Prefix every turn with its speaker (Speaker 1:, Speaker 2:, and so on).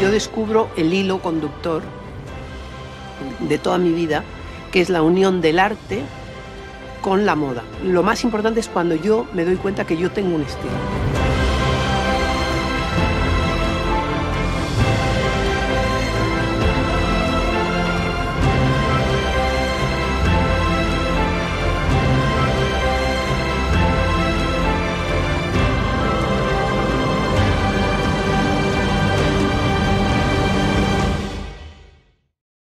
Speaker 1: yo descubro el hilo conductor de toda mi vida, que es la unión del arte con la moda. Lo más importante es cuando yo me doy cuenta que yo tengo un estilo.